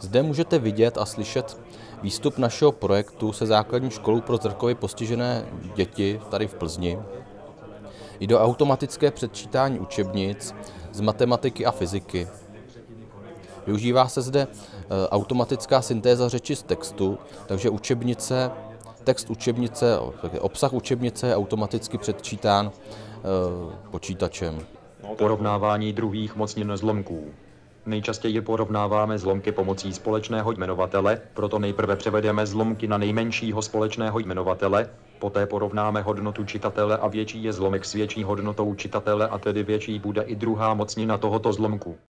Zde můžete vidět a slyšet výstup našeho projektu se základní školou pro zrakově postižené děti tady v Plzni. Jde o automatické předčítání učebnic z matematiky a fyziky. Využívá se zde eh, automatická syntéza řeči z textu, takže učebnice, text učebnice, obsah učebnice je automaticky předčítán eh, počítačem. Porovnávání druhých mocnin zlomků. Nejčastěji porovnáváme zlomky pomocí společného jmenovatele, proto nejprve převedeme zlomky na nejmenšího společného jmenovatele, poté porovnáme hodnotu čitatele a větší je zlomek s větší hodnotou čitatele a tedy větší bude i druhá mocnina tohoto zlomku.